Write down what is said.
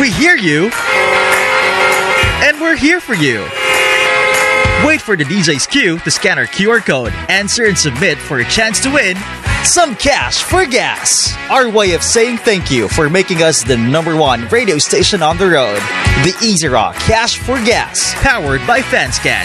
We hear you, and we're here for you. Wait for the DJ's cue to scan our QR code, answer and submit for a chance to win some cash for gas. Our way of saying thank you for making us the number one radio station on the road. The Easy Rock Cash for Gas, powered by Fanscan.